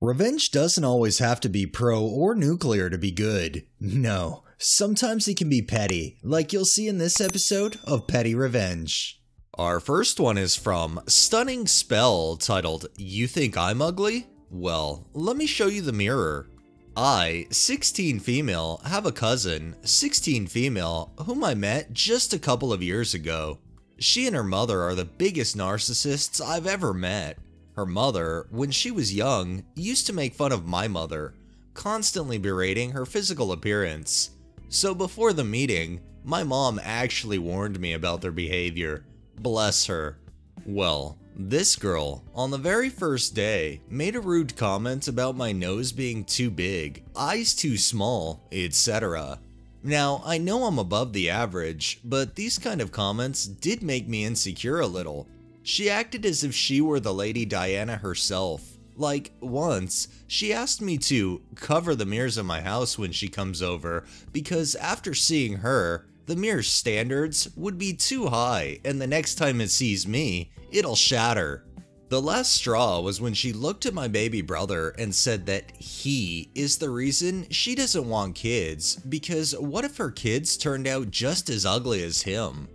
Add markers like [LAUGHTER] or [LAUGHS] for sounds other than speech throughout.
Revenge doesn't always have to be pro or nuclear to be good. No, sometimes it can be petty, like you'll see in this episode of Petty Revenge. Our first one is from Stunning Spell titled You Think I'm Ugly? Well, let me show you the mirror. I, 16 female, have a cousin, 16 female, whom I met just a couple of years ago. She and her mother are the biggest narcissists I've ever met. Her mother, when she was young, used to make fun of my mother, constantly berating her physical appearance. So before the meeting, my mom actually warned me about their behavior. Bless her. Well, this girl, on the very first day, made a rude comment about my nose being too big, eyes too small, etc. Now, I know I'm above the average, but these kind of comments did make me insecure a little. She acted as if she were the Lady Diana herself. Like, once, she asked me to cover the mirrors of my house when she comes over because after seeing her, the mirror's standards would be too high and the next time it sees me, it'll shatter. The last straw was when she looked at my baby brother and said that he is the reason she doesn't want kids because what if her kids turned out just as ugly as him?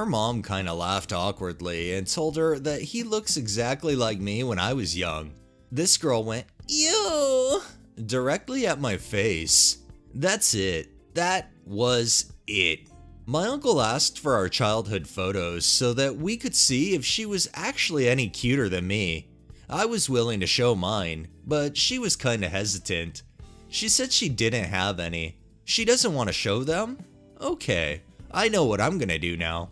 Her mom kinda laughed awkwardly and told her that he looks exactly like me when I was young. This girl went, ew, directly at my face. That's it. That was it. My uncle asked for our childhood photos so that we could see if she was actually any cuter than me. I was willing to show mine, but she was kinda hesitant. She said she didn't have any. She doesn't want to show them? Okay, I know what I'm gonna do now.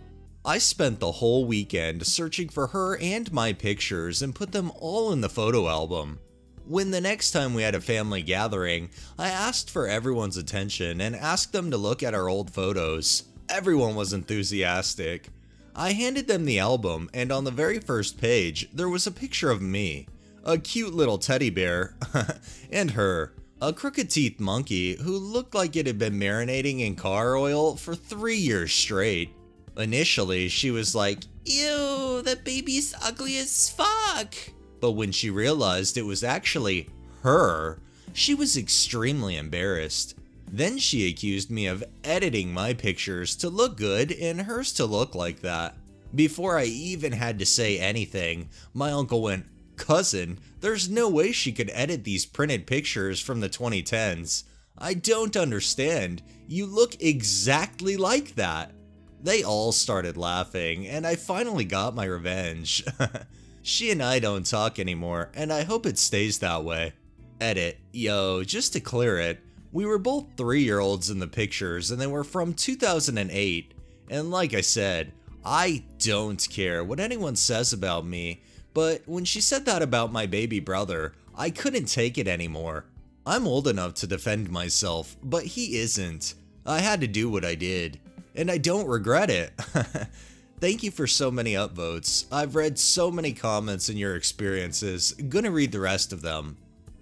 I spent the whole weekend searching for her and my pictures and put them all in the photo album. When the next time we had a family gathering, I asked for everyone's attention and asked them to look at our old photos. Everyone was enthusiastic. I handed them the album, and on the very first page, there was a picture of me, a cute little teddy bear, [LAUGHS] and her, a crooked teeth monkey who looked like it had been marinating in car oil for three years straight. Initially, she was like, Ew, that baby's ugly as fuck. But when she realized it was actually her, she was extremely embarrassed. Then she accused me of editing my pictures to look good and hers to look like that. Before I even had to say anything, my uncle went, Cousin, there's no way she could edit these printed pictures from the 2010s. I don't understand. You look exactly like that. They all started laughing, and I finally got my revenge. [LAUGHS] she and I don't talk anymore, and I hope it stays that way. Edit. Yo, just to clear it, we were both 3 year olds in the pictures, and they were from 2008. And like I said, I don't care what anyone says about me, but when she said that about my baby brother, I couldn't take it anymore. I'm old enough to defend myself, but he isn't. I had to do what I did and I don't regret it. [LAUGHS] Thank you for so many upvotes. I've read so many comments and your experiences. Gonna read the rest of them.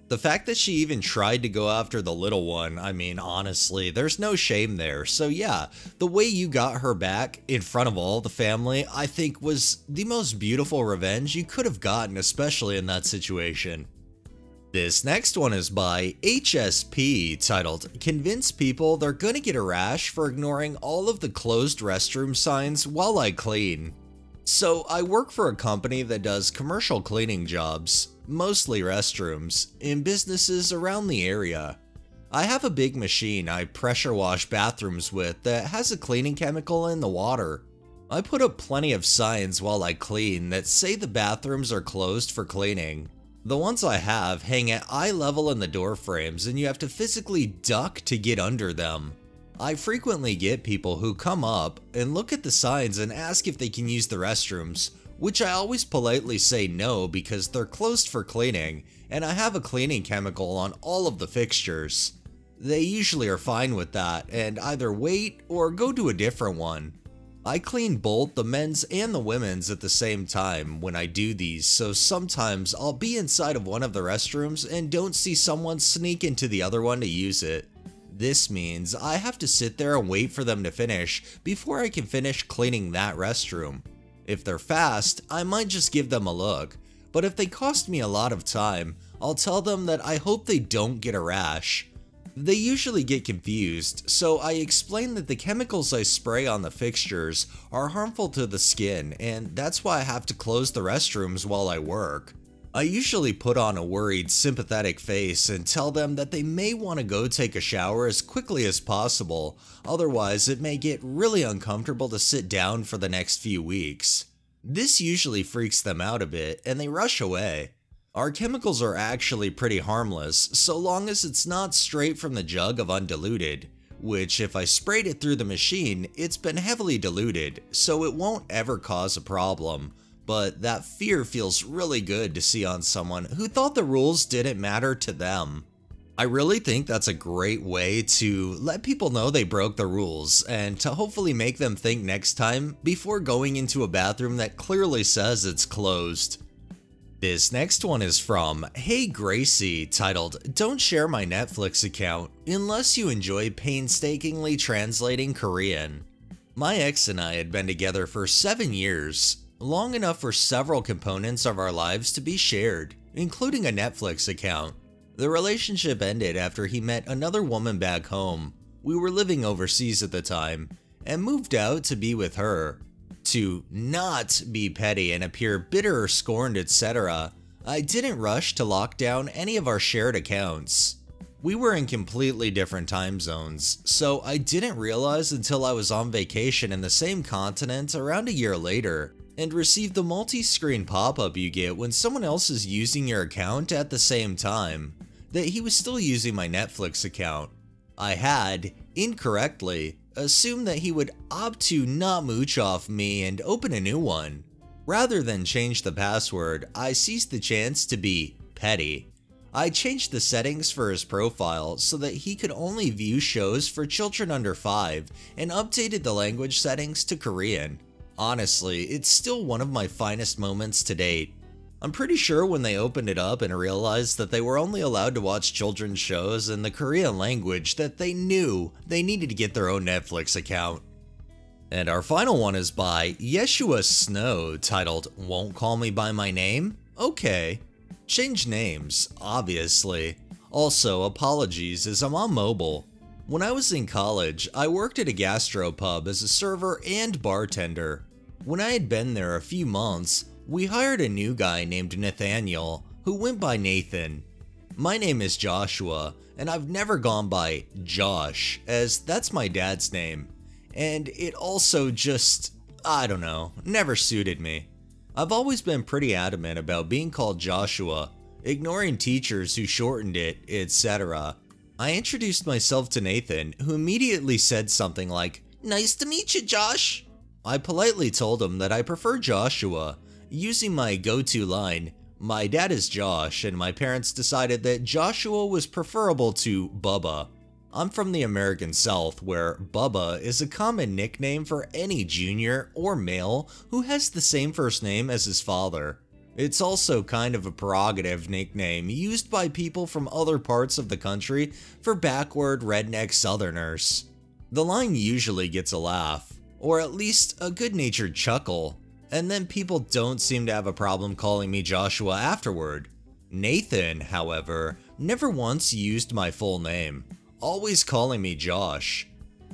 The fact that she even tried to go after the little one, I mean, honestly, there's no shame there. So yeah, the way you got her back in front of all the family, I think was the most beautiful revenge you could have gotten, especially in that situation. This next one is by HSP titled Convince People They're Gonna Get a Rash for Ignoring All of the Closed Restroom Signs While I Clean. So, I work for a company that does commercial cleaning jobs, mostly restrooms, in businesses around the area. I have a big machine I pressure wash bathrooms with that has a cleaning chemical in the water. I put up plenty of signs while I clean that say the bathrooms are closed for cleaning, the ones I have hang at eye level in the door frames and you have to physically duck to get under them. I frequently get people who come up and look at the signs and ask if they can use the restrooms, which I always politely say no because they're closed for cleaning and I have a cleaning chemical on all of the fixtures. They usually are fine with that and either wait or go to a different one. I clean both the men's and the women's at the same time when I do these, so sometimes I'll be inside of one of the restrooms and don't see someone sneak into the other one to use it. This means I have to sit there and wait for them to finish before I can finish cleaning that restroom. If they're fast, I might just give them a look, but if they cost me a lot of time, I'll tell them that I hope they don't get a rash. They usually get confused, so I explain that the chemicals I spray on the fixtures are harmful to the skin, and that's why I have to close the restrooms while I work. I usually put on a worried, sympathetic face and tell them that they may want to go take a shower as quickly as possible, otherwise, it may get really uncomfortable to sit down for the next few weeks. This usually freaks them out a bit, and they rush away. Our chemicals are actually pretty harmless, so long as it's not straight from the jug of undiluted, which if I sprayed it through the machine, it's been heavily diluted, so it won't ever cause a problem. But that fear feels really good to see on someone who thought the rules didn't matter to them. I really think that's a great way to let people know they broke the rules and to hopefully make them think next time before going into a bathroom that clearly says it's closed. This next one is from Hey Gracie, titled Don't Share My Netflix Account Unless You Enjoy Painstakingly Translating Korean. My ex and I had been together for 7 years, long enough for several components of our lives to be shared, including a Netflix account. The relationship ended after he met another woman back home. We were living overseas at the time, and moved out to be with her to not be petty and appear bitter or scorned, etc., I didn't rush to lock down any of our shared accounts. We were in completely different time zones, so I didn't realize until I was on vacation in the same continent around a year later and received the multi-screen pop-up you get when someone else is using your account at the same time, that he was still using my Netflix account. I had, incorrectly, assumed that he would opt to not mooch off me and open a new one. Rather than change the password, I seized the chance to be petty. I changed the settings for his profile so that he could only view shows for children under 5 and updated the language settings to Korean. Honestly, it's still one of my finest moments to date. I'm pretty sure when they opened it up and realized that they were only allowed to watch children's shows in the Korean language that they knew they needed to get their own Netflix account. And our final one is by Yeshua Snow titled Won't Call Me By My Name? Okay. Change names, obviously. Also, apologies as I'm on mobile. When I was in college, I worked at a gastropub as a server and bartender. When I had been there a few months, we hired a new guy named Nathaniel, who went by Nathan. My name is Joshua, and I've never gone by Josh, as that's my dad's name. And it also just, I don't know, never suited me. I've always been pretty adamant about being called Joshua, ignoring teachers who shortened it, etc. I introduced myself to Nathan, who immediately said something like, Nice to meet you, Josh. I politely told him that I prefer Joshua, Using my go-to line, my dad is Josh, and my parents decided that Joshua was preferable to Bubba. I'm from the American South, where Bubba is a common nickname for any junior or male who has the same first name as his father. It's also kind of a prerogative nickname used by people from other parts of the country for backward redneck southerners. The line usually gets a laugh, or at least a good-natured chuckle, and then people don't seem to have a problem calling me Joshua afterward. Nathan, however, never once used my full name, always calling me Josh.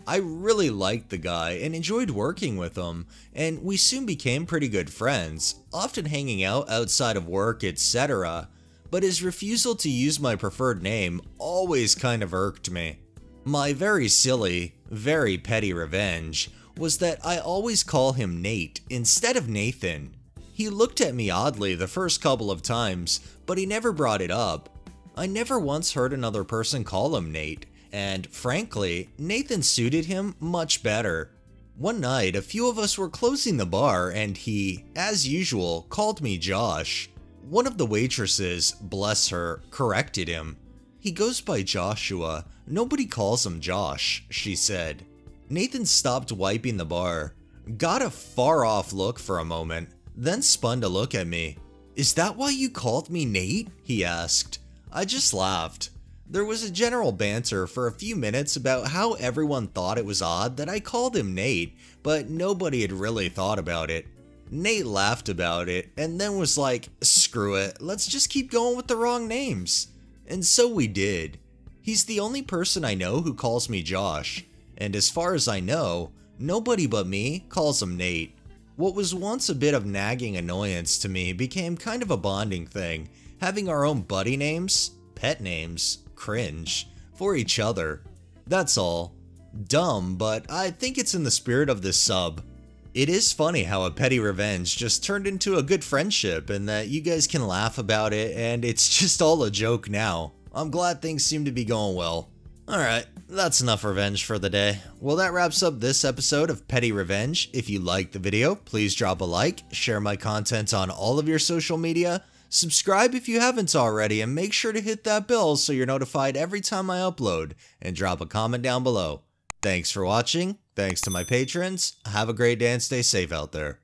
I really liked the guy and enjoyed working with him, and we soon became pretty good friends, often hanging out outside of work, etc. But his refusal to use my preferred name always kind of irked me. My very silly, very petty revenge was that I always call him Nate instead of Nathan. He looked at me oddly the first couple of times, but he never brought it up. I never once heard another person call him Nate, and frankly, Nathan suited him much better. One night, a few of us were closing the bar and he, as usual, called me Josh. One of the waitresses, bless her, corrected him. He goes by Joshua, nobody calls him Josh, she said. Nathan stopped wiping the bar, got a far off look for a moment, then spun to look at me. Is that why you called me Nate? he asked. I just laughed. There was a general banter for a few minutes about how everyone thought it was odd that I called him Nate, but nobody had really thought about it. Nate laughed about it and then was like, screw it, let's just keep going with the wrong names. And so we did. He's the only person I know who calls me Josh, and as far as I know, nobody but me calls him Nate. What was once a bit of nagging annoyance to me became kind of a bonding thing, having our own buddy names, pet names, cringe, for each other. That's all. Dumb, but I think it's in the spirit of this sub. It is funny how a petty revenge just turned into a good friendship and that you guys can laugh about it and it's [LAUGHS] just all a joke now. I'm glad things seem to be going well. Alright, that's enough revenge for the day. Well, that wraps up this episode of Petty Revenge. If you liked the video, please drop a like, share my content on all of your social media, subscribe if you haven't already, and make sure to hit that bell so you're notified every time I upload, and drop a comment down below. Thanks for watching, thanks to my patrons, have a great day and stay safe out there.